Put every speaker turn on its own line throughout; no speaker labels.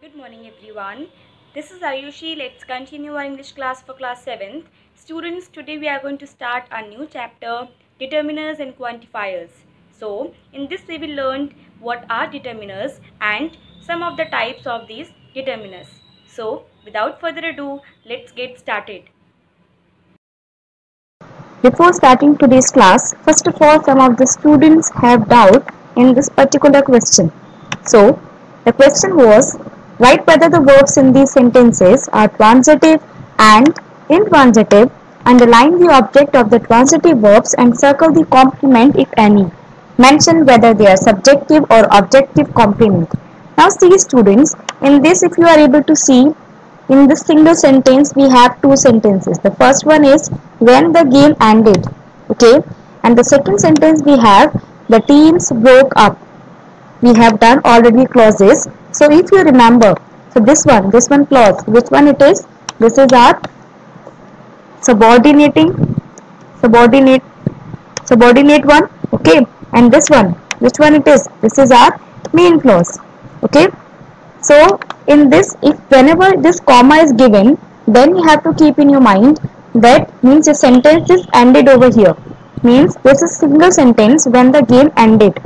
Good morning everyone. This is Ayushi. Let's continue our English class for class 7th. Students, today we are going to start a new chapter, Determiners and Quantifiers. So, in this we will learn what are determiners and some of the types of these determiners. So, without further ado, let's get started.
Before starting today's class, first of all, some of the students have doubt in this particular question. So, the question was, write whether the verbs in these sentences are transitive and intransitive, underline the object of the transitive verbs and circle the complement if any. Mention whether they are subjective or objective complement. Now see students, in this if you are able to see, in this single sentence we have two sentences. The first one is when the game ended. Okay. And the second sentence we have the teams broke up. We have done already clauses. So if you remember, so this one, this one clause, which one it is? This is our subordinating, subordinate, subordinate one. Okay. And this one, which one it is? This is our main clause. Okay. So in this, if whenever this comma is given, then you have to keep in your mind that means the sentence is ended over here. Means this is single sentence when the game ended.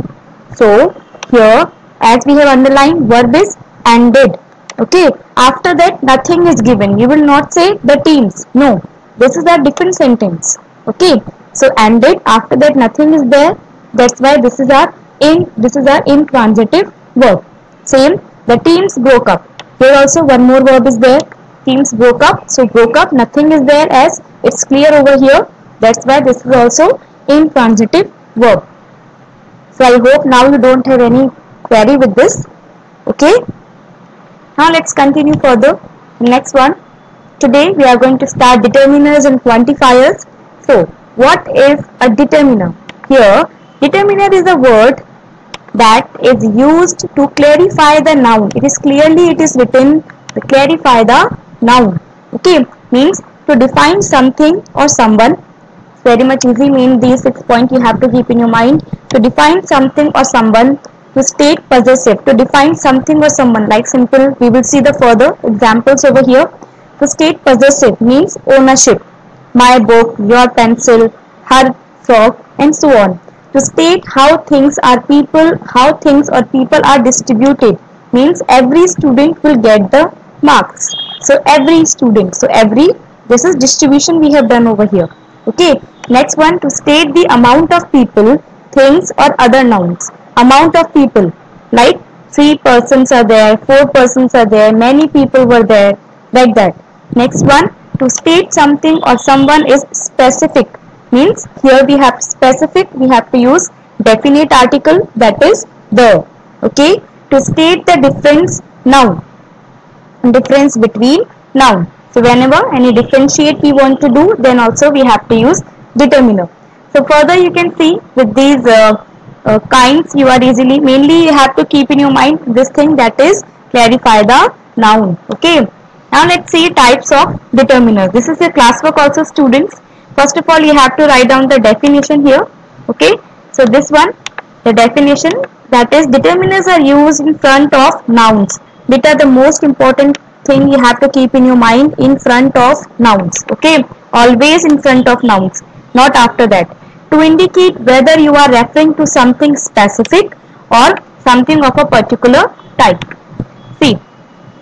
So here as we have underlined verb is ended. Okay. After that nothing is given. You will not say the teams. No. This is a different sentence. Okay. So ended after that nothing is there. That's why this is our in this is our intransitive verb. Same the teams broke up. Here also one more verb is there. Teams broke up. So broke up, nothing is there as it's clear over here. That's why this is also intransitive verb. So I hope now you don't have any query with this. Okay. Now let's continue further. Next one. Today we are going to start determiners and quantifiers. So what is a determiner? Here determiner is a word that is used to clarify the noun. It is clearly it is written to clarify the noun. Okay, means to define something or someone. Very much easy. Mean these six points you have to keep in your mind. To define something or someone. To state possessive. To define something or someone. Like simple. We will see the further examples over here. To state possessive means ownership. My book, your pencil, her frock, and so on to state how things are people how things or people are distributed means every student will get the marks so every student so every this is distribution we have done over here okay next one to state the amount of people things or other nouns amount of people. Like three persons are there four persons are there many people were there like that. Next one to state something or someone is specific. Means here we have specific we have to use definite article that is the. Okay? To state the difference noun. Difference between noun. So whenever any differentiate we want to do then also we have to use determiner. So further you can see with these uh, uh, kinds you are easily mainly you have to keep in your mind this thing that is clarify the noun okay now let's see types of determiners this is a classwork also students First of all, you have to write down the definition here. Okay. So this one, the definition that is determiners are used in front of nouns. That are the most important thing you have to keep in your mind in front of nouns. Okay. Always in front of nouns, not after that. To indicate whether you are referring to something specific or something of a particular type. See,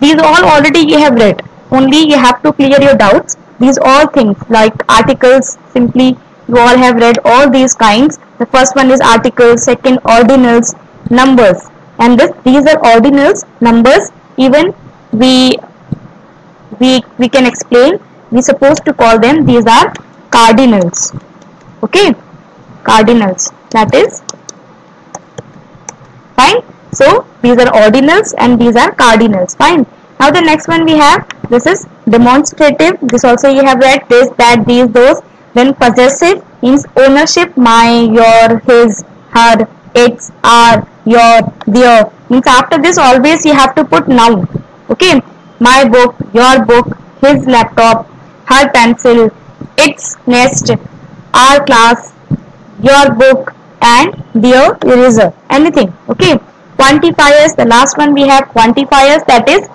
these all already you have read. Only you have to clear your doubts. These all things like articles simply you all have read all these kinds. The first one is articles second ordinals numbers. And this these are ordinals numbers. Even we we we can explain. We supposed to call them these are cardinals. Okay cardinals. That is fine. So these are ordinals and these are cardinals. Fine. Now the next one we have this is demonstrative. This also you have read this that these those. Then possessive means ownership. My your his her its our your their. Means after this always you have to put noun. Okay? My book your book his laptop her pencil its nest our class your book and their eraser anything okay? Quantifiers the last one we have quantifiers that is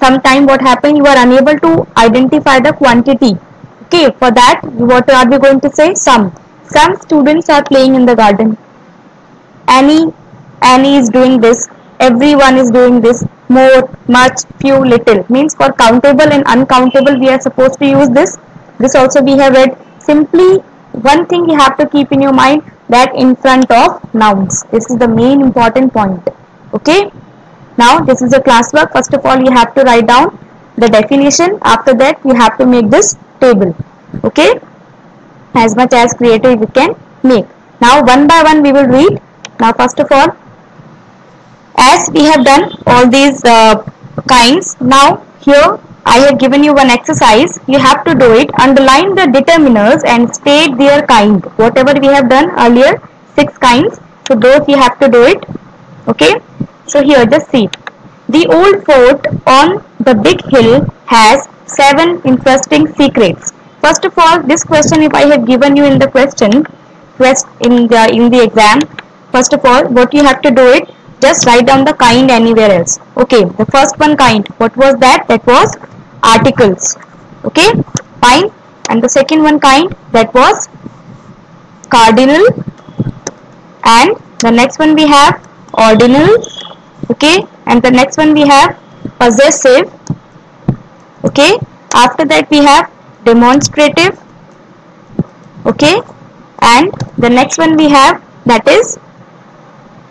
sometime what happened you are unable to identify the quantity okay? For that what are we going to say? Some some students are playing in the garden. Annie annie is doing this. Everyone is doing this. More much few little. Means for countable and uncountable we are supposed to use this. This also we have read. Simply one thing you have to keep in your mind that in front of nouns. This is the main important point. Okay? Now this is a classwork. First of all you have to write down the definition. After that you have to make this table. Okay? As much as creative you can make. Now one by one we will read. Now first of all as we have done all these uh, kinds now here I have given you one exercise. You have to do it. Underline the determiners and state their kind. Whatever we have done earlier six kinds. So those you have to do it. Okay? So here just see. The old fort on the big hill has seven interesting secrets. First of all this question if I have given you in the question quest in the in the exam first of all what you have to do it just write down the kind anywhere else. Okay the first one kind. What was that? That was articles. Okay? Fine. And the second one kind that was cardinal. And the next one we have ordinal. Okay? And the next one we have possessive. Okay? After that we have demonstrative. Okay? And the next one we have that is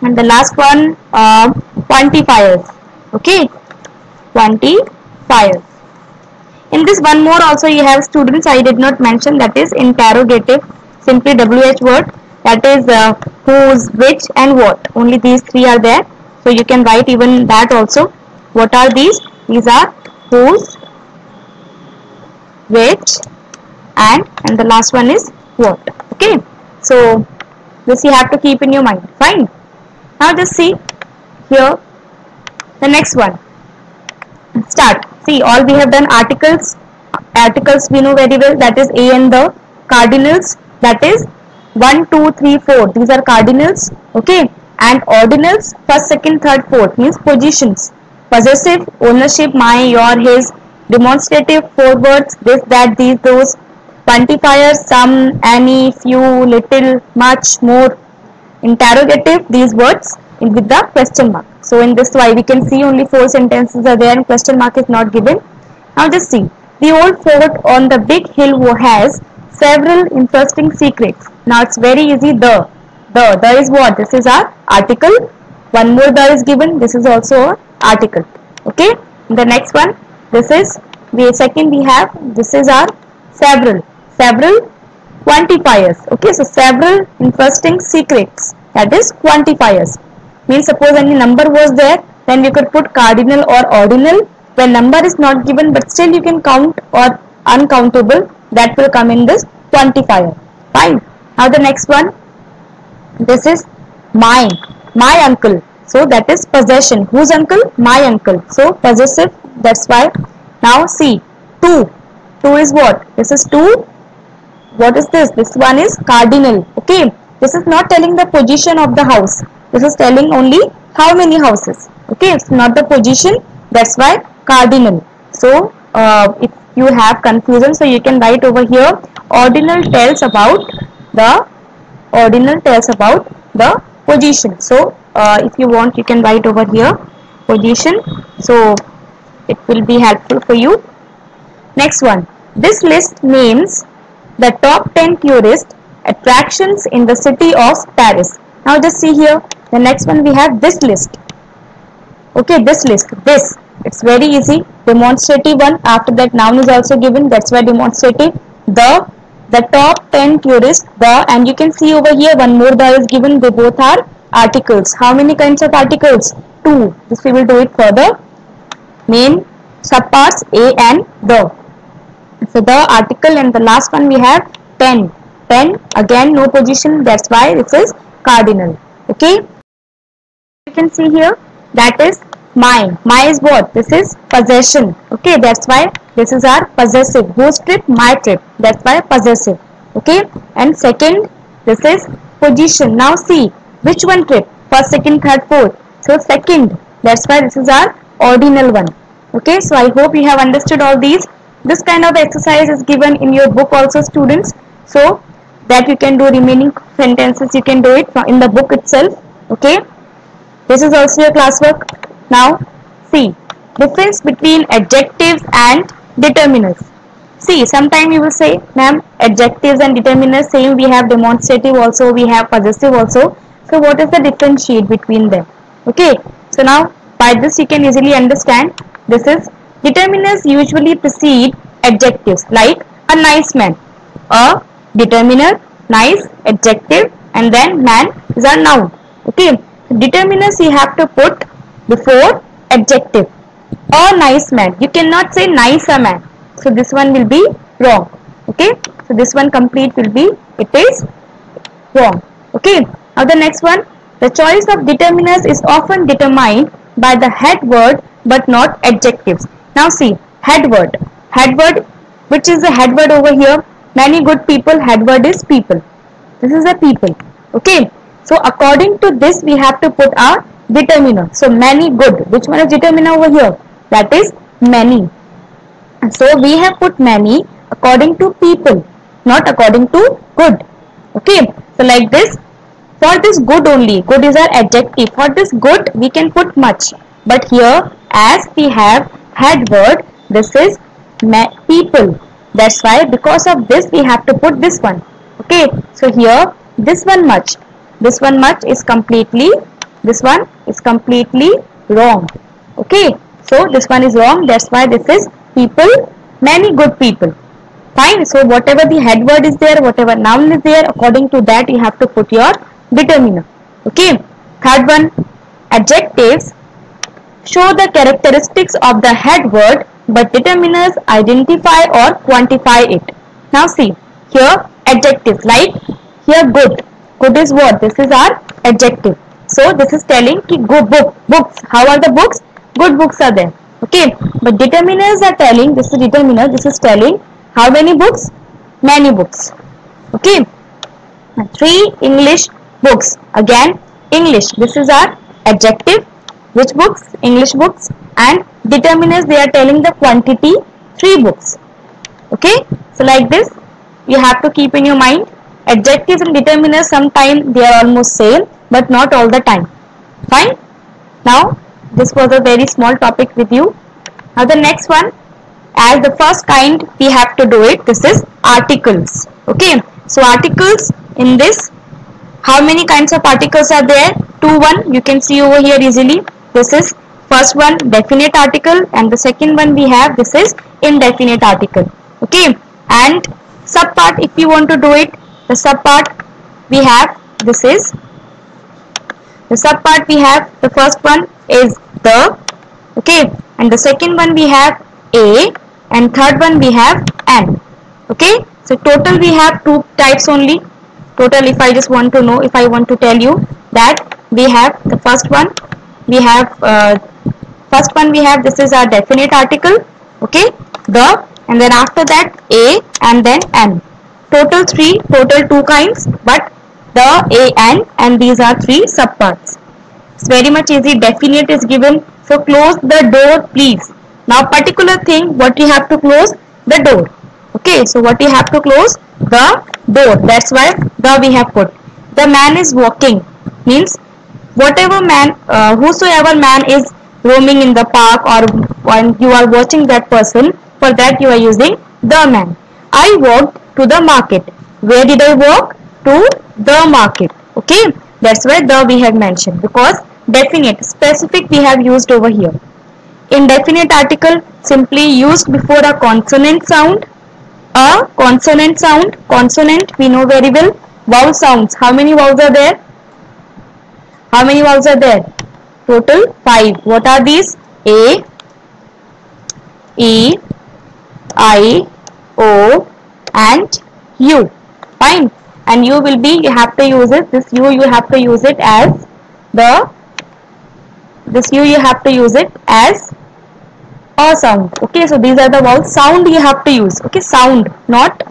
and the last one uh, quantifiers okay? Quantifiers in this one more also you have students I did not mention that is interrogative simply WH word that is uh, whose, which and what. Only these three are there. So you can write even that also. What are these? These are whose which and and the last one is what. Okay. So this you have to keep in your mind. Fine. Now just see here. The next one. Start see all we have done articles articles we know very well that is a and the cardinals that is 1 2 3 4 these are cardinals okay? And ordinals first second third fourth means positions. Possessive ownership my your his demonstrative four words this that these those. Quantifiers some any few little much more. Interrogative these words with the question mark. So in this way we can see only four sentences are there and question mark is not given. Now just see. The old fort on the big hill has several interesting secrets. Now it's very easy. The the the is what? This is our article. One more the is given. This is also a article. Okay? The next one this is the second we have this is our several several quantifiers. Okay? So several interesting secrets. That is quantifiers means suppose any number was there then you could put cardinal or ordinal. When number is not given but still you can count or uncountable that will come in this quantifier. Fine. Now the next one this is my my uncle. So that is possession. Whose uncle? My uncle. So possessive that's why. Now see 2 2 is what? This is 2 what is this? This one is cardinal. Okay. This is not telling the position of the house this is telling only how many houses. Okay it's not the position. That's why cardinal. So uh, if you have confusion so you can write over here. Ordinal tells about the ordinal tells about the position. So uh, if you want you can write over here position. So it will be helpful for you. Next one. This list names the top 10 tourist attractions in the city of Paris. Now just see here the next one we have this list. Okay this list this. It's very easy. Demonstrative one after that noun is also given. That's why demonstrative. The the top 10 tourists the and you can see over here one more the is given. They both are articles. How many kinds of articles? Two. This we will do it further. Main subparts a and the. So the article and the last one we have 10 10 again no position. That's why this is cardinal. Okay you can see here that is my my is what? This is possession. Okay that's why this is our possessive. Whose trip? My trip. That's why possessive. Okay and second this is position. Now see which one trip? First second third fourth. So second that's why this is our ordinal one. Okay so i hope you have understood all these. This kind of exercise is given in your book also students. So that you can do remaining sentences you can do it in the book itself. Okay this is also your classwork. Now see difference between adjectives and determiners. See sometime you will say ma'am adjectives and determiners same we have demonstrative also we have possessive also. So what is the differentiate between them? Okay so now by this you can easily understand this is determiners usually precede adjectives like a nice man. A determiner nice adjective and then man is a noun. Okay determiners you have to put before adjective. A nice man. You cannot say nice a man. So this one will be wrong. Okay? So this one complete will be it is wrong. Okay? Now the next one. The choice of determiners is often determined by the head word but not adjectives. Now see. Head word. Head word which is the head word over here? Many good people head word is people. This is the people. Okay so according to this we have to put our determiner so many good. Which one is determiner over here? That is many. So we have put many according to people not according to good. Okay? So like this for this good only good is our adjective. For this good we can put much. But here as we have head word this is people. That's why because of this we have to put this one. Okay? So here this one much this one much is completely this one is completely wrong. Okay? So this one is wrong. That's why this is people many good people. Fine. So whatever the head word is there whatever noun is there according to that you have to put your determiner. Okay? Third one adjectives. Show the characteristics of the head word but determiners identify or quantify it. Now see. Here adjectives. Like here good good is what? This is our adjective. So this is telling ki good book books. How are the books? Good books are there. Okay? But determiners are telling this is determiner this is telling how many books? Many books. Okay? Three english books. Again english. This is our adjective. Which books? English books. And determiners they are telling the quantity three books. Okay? So like this you have to keep in your mind adjectives and determiners sometimes they are almost same but not all the time. Fine? Now this was a very small topic with you. Now the next one as the first kind we have to do it. This is articles. Okay? So articles in this how many kinds of articles are there? Two one you can see over here easily. This is first one definite article and the second one we have this is indefinite article. Okay? And sub part if you want to do it the sub part we have this is. The sub part we have the first one is the okay. And the second one we have a and third one we have n okay. So total we have two types only. Total if I just want to know if I want to tell you that we have the first one we have uh, first one we have this is our definite article okay. The and then after that a and then n total three total two kinds but the a and and these are three subparts. It's very much easy. Definite is given. So close the door please. Now particular thing what you have to close? The door. Okay so what you have to close? The door. That's why the we have put. The man is walking. Means whatever man uh, whosoever man is roaming in the park or when you are watching that person for that you are using the man. I walked to the market. Where did i walk to the market. Okay? That's why the we have mentioned. Because definite specific we have used over here. Indefinite article simply used before a consonant sound. A consonant sound consonant we know very well. Vowel sounds. How many vowels are there? How many vowels are there? Total 5 what are these? A e i o and u fine. And you will be you have to use it. This u you have to use it as the this u you have to use it as a sound. Okay so these are the vowels. Sound you have to use. Okay sound not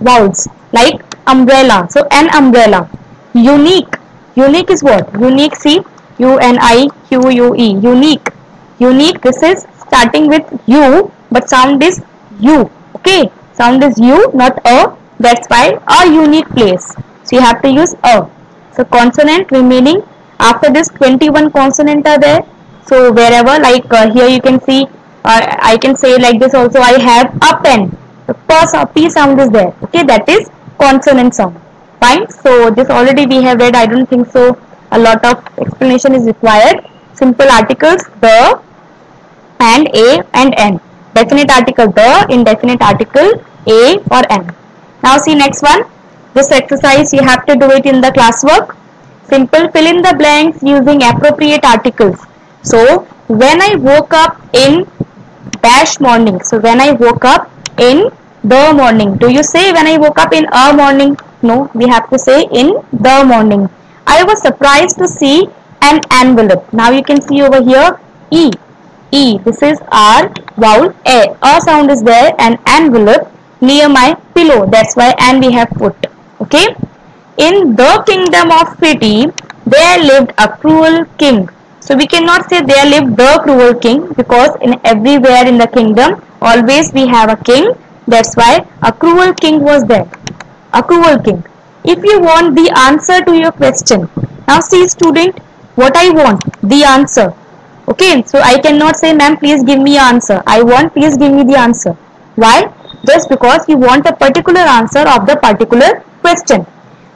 vowels. Like umbrella. So an umbrella. Unique. Unique is what? Unique see? U n i q u e. Unique. Unique this is starting with U but sound is U. Okay, sound is U not A. That's why a unique place. So you have to use A. So consonant remaining after this 21 consonant are there. So wherever like uh, here you can see uh, I can say like this also I have a pen. The first P sound is there. Okay, that is consonant sound. Fine. So this already we have read. I don't think so. A lot of explanation is required. Simple articles the and a and n. Definite article the, indefinite article a or n. Now see next one. This exercise you have to do it in the classwork. Simple fill in the blanks using appropriate articles. So when I woke up in dash morning. So when I woke up in the morning. Do you say when I woke up in a morning? No, we have to say in the morning. I was surprised to see an envelope. Now you can see over here E. E. This is R vowel A. A sound is there and envelope near my pillow. That's why and we have put. Okay. In the kingdom of pity, there lived a cruel king. So we cannot say there lived the cruel king because in everywhere in the kingdom always we have a king that's why a cruel king was there. A cruel king. If you want the answer to your question, now see student, what I want, the answer. Okay, so I cannot say ma'am please give me answer. I want please give me the answer. Why? Just because you want a particular answer of the particular question.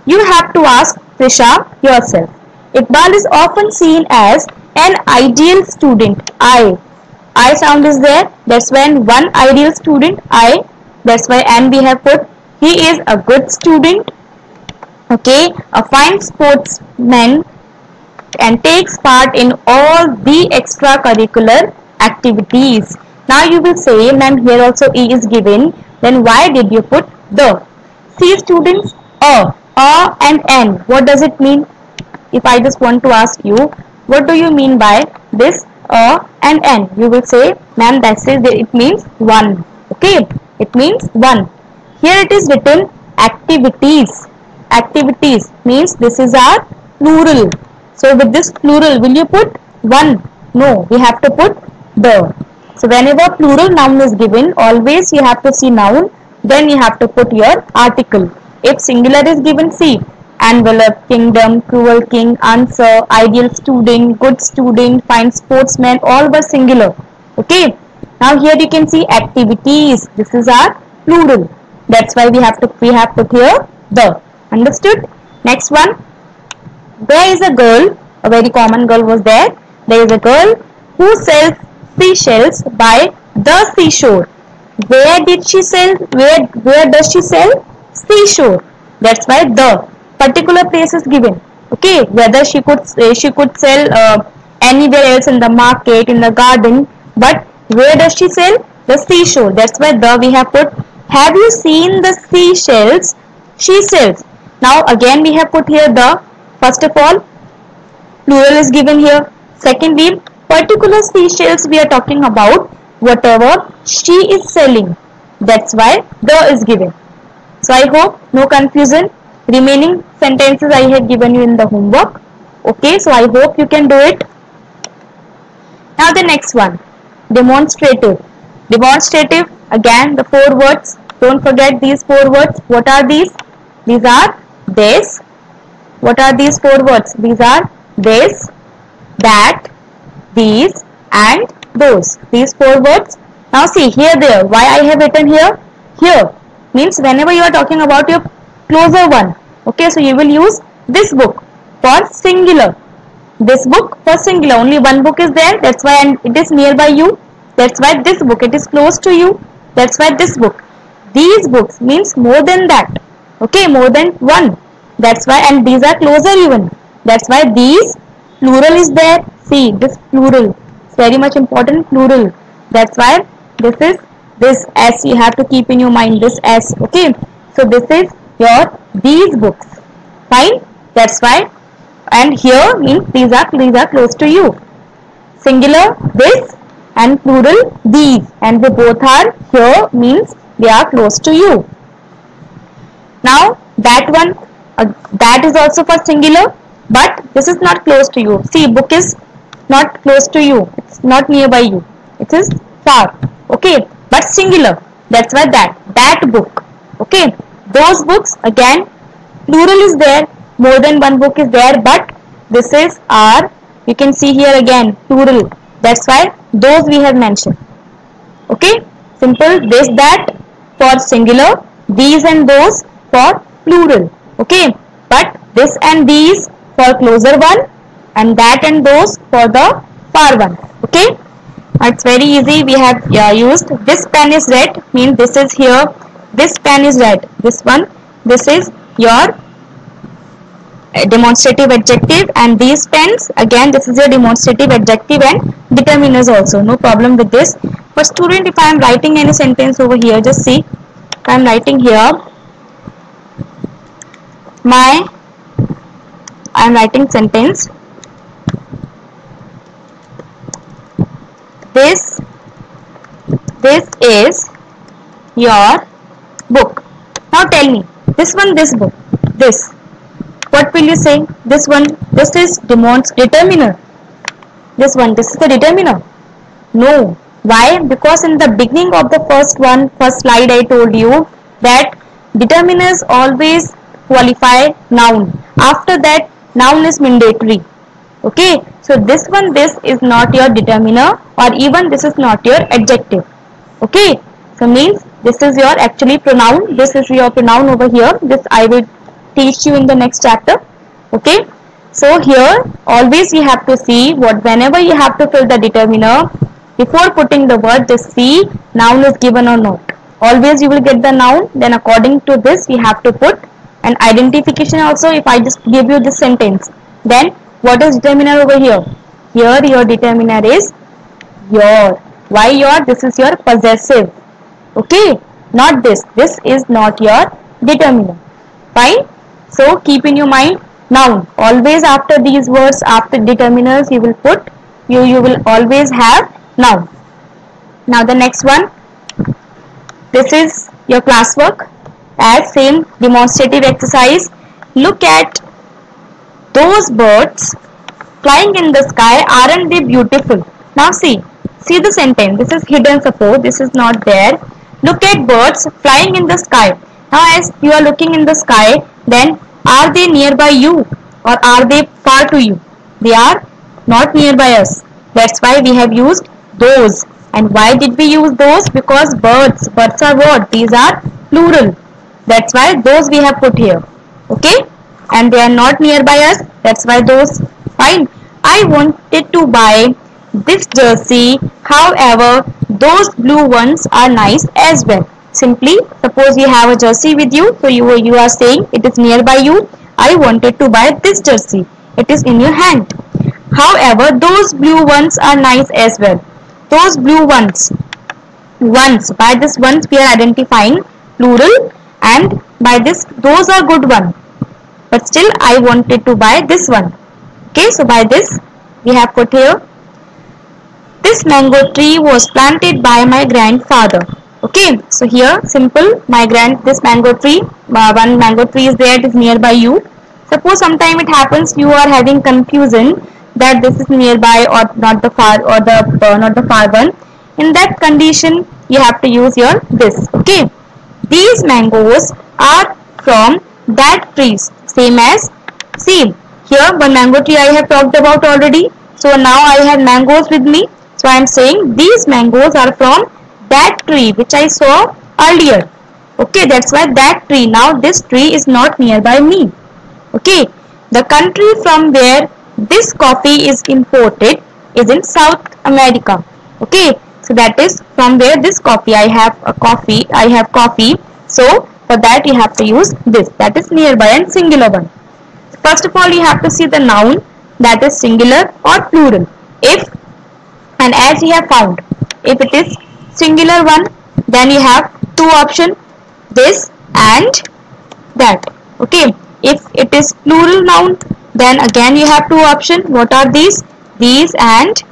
You have to ask Trisha yourself. Iqbal is often seen as an ideal student. I. I sound is there. That's when one ideal student I that's why and we have put he is a good student okay a fine sportsman and takes part in all the extracurricular activities. Now you will say ma'am here also e is given. Then why did you put the? See students a a and n. What does it mean? If i just want to ask you what do you mean by this a and n? You will say ma'am that says it means one. Okay? It means one. Here it is written activities. Activities means this is our plural so with this plural will you put one no we have to put the so whenever plural noun is given always you have to see noun then you have to put your article if singular is given see envelope kingdom cruel king answer ideal student good student fine sportsman all were singular okay now here you can see activities. This is our plural. That's why we have to we have put here the. Understood? Next one. There is a girl, a very common girl was there. There is a girl who sells seashells by the seashore. Where did she sell? Where where does she sell? Seashore. That's why the particular place is given. Okay, whether she could uh, she could sell uh, anywhere else in the market, in the garden, but where does she sell? The seashore. That's why the we have put. Have you seen the seashells? She sells. Now again we have put here the. First of all, plural is given here. Secondly, particular seashells we are talking about whatever she is selling. That's why the is given. So I hope no confusion. Remaining sentences I have given you in the homework. Okay, so I hope you can do it. Now the next one demonstrative demonstrative again the four words don't forget these four words what are these these are this what are these four words? These are this that these and those. These four words. Now see here there. Why i have written here? Here. Means whenever you are talking about your closer one okay so you will use this book for singular. This book for singular. Only one book is there. That's why and it is nearby you. That's why this book it is close to you. That's why this book. These books means more than that okay more than one that's why and these are closer even. That's why these plural is there. See this plural it's very much important plural. That's why this is this s. You have to keep in your mind this s okay? So this is your these books. Fine? That's why and here means these are these are close to you. Singular this and plural these. And they both are here means they are close to you. Now that one uh, that is also for singular but this is not close to you. See book is not close to you. It's not nearby you. It is far. Okay? But singular. That's why that that book. Okay? Those books again plural is there. More than one book is there but this is our you can see here again plural. That's why those we have mentioned. Okay? Simple. This that for singular. These and those for plural okay but this and these for closer one and that and those for the far one. Okay it's very easy. We have uh, used this pen is red means this is here. This pen is red. This one this is your uh, demonstrative adjective and these pens again this is your demonstrative adjective and determiners also. No problem with this. But student if I am writing any sentence over here just see. I am writing here my I am writing sentence. This this is your book. Now tell me this one this book this. What will you say? This one this is demonst determiner. This one this is the determiner. No. Why? Because in the beginning of the first one first slide i told you that determiners always qualify noun. After that noun is mandatory. Okay? So this one this is not your determiner or even this is not your adjective. Okay? So means this is your actually pronoun. This is your pronoun over here. This i will teach you in the next chapter. Okay? So here always you have to see what whenever you have to fill the determiner before putting the word just see noun is given or not. Always you will get the noun. Then according to this you have to put an identification also if I just give you this sentence. Then what is determiner over here? Here your determiner is your. Why your? This is your possessive. Okay? Not this. This is not your determiner. Fine? So keep in your mind. Noun. Always after these words after determiners you will put you you will always have noun. Now the next one. This is your classwork as same demonstrative exercise. Look at those birds flying in the sky. Aren't they beautiful? Now see see the sentence. This is hidden suppose this is not there. Look at birds flying in the sky. Now as you are looking in the sky then are they nearby you or are they far to you? They are not nearby us. That's why we have used those. And why did we use those? Because birds. Birds are what? These are plural that's why those we have put here okay? And they are not nearby us. That's why those fine. I wanted to buy this jersey. However those blue ones are nice as well. Simply suppose you have a jersey with you so you you are saying it is nearby you. I wanted to buy this jersey. It is in your hand. However those blue ones are nice as well. Those blue ones ones by this ones we are identifying plural and by this. Those are good one. But still I wanted to buy this one. Okay so by this. We have put here. This mango tree was planted by my grandfather. Okay so here simple my grand this mango tree uh, one mango tree is there it is nearby you. Suppose sometime it happens you are having confusion that this is nearby or not the far or the uh, not the far one. In that condition you have to use your this. Okay these mangoes are from that trees same as see here one mango tree I have talked about already. So now I have mangoes with me. So I am saying these mangoes are from that tree which I saw earlier. Okay that's why that tree now this tree is not nearby me. Okay the country from where this coffee is imported is in South America. Okay so that is from where this coffee I have a coffee I have coffee. So for that you have to use this. That is nearby and singular one. First of all you have to see the noun that is singular or plural. If and as you have found if it is singular one then you have two option this and that. Okay? If it is plural noun then again you have two option. What are these? These and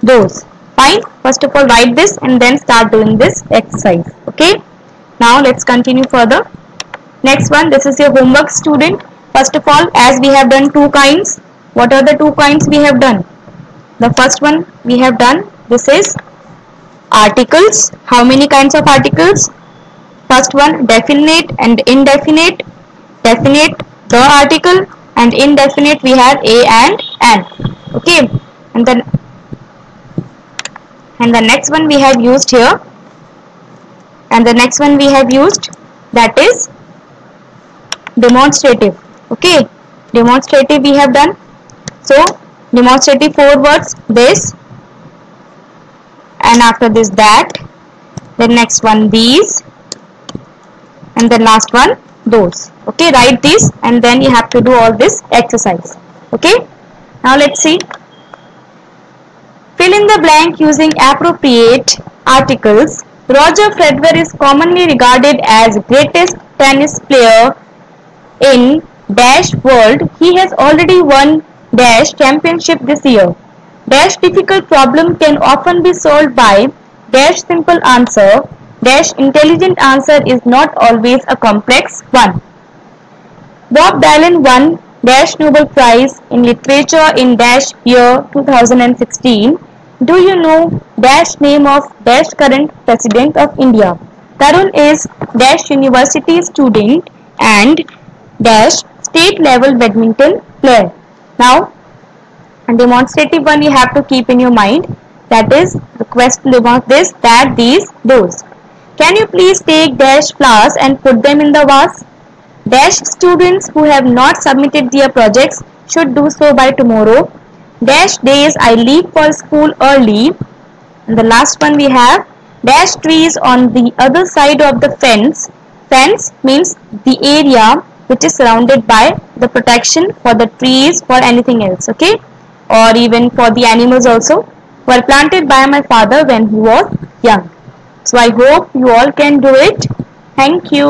those fine first of all write this and then start doing this exercise okay now let's continue further next one this is your homework student first of all as we have done two kinds what are the two kinds we have done the first one we have done this is articles. How many kinds of articles? First one definite and indefinite. Definite the article and indefinite we have a and an. Okay. And then and the next one we have used here. And the next one we have used that is demonstrative. Okay demonstrative we have done. So demonstrative four words this and after this that the next one these and the last one those. Okay write this and then you have to do all this exercise. Okay now let's see fill in the blank using appropriate articles. Roger federer is commonly regarded as greatest tennis player in dash world. He has already won dash championship this year. Dash difficult problem can often be solved by dash simple answer. Dash intelligent answer is not always a complex one. Bob dylan won dash nobel prize in literature in dash year 2016 do you know dash name of dash current president of india tarun is dash university student and dash state level badminton player. Now, demonstrative one you have to keep in your mind that is the question about this, that, these, those. Can you please take dash flowers and put them in the vase? Dash students who have not submitted their projects should do so by tomorrow. Dash days I leave for school early. And the last one we have dash trees on the other side of the fence. Fence means the area which is surrounded by the protection for the trees for anything else okay or even for the animals also were planted by my father when he was young so i hope you all can do it thank you